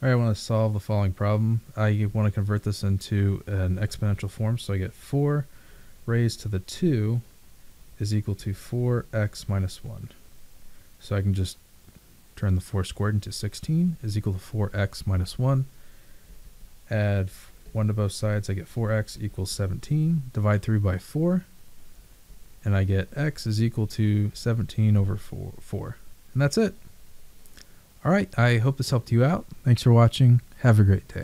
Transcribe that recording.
All right, I want to solve the following problem. I want to convert this into an exponential form, so I get 4 raised to the 2 is equal to 4x minus 1. So I can just turn the 4 squared into 16 is equal to 4x minus 1. Add 1 to both sides, I get 4x equals 17. Divide through by 4, and I get x is equal to 17 over 4. 4. And that's it. All right. I hope this helped you out. Thanks for watching. Have a great day.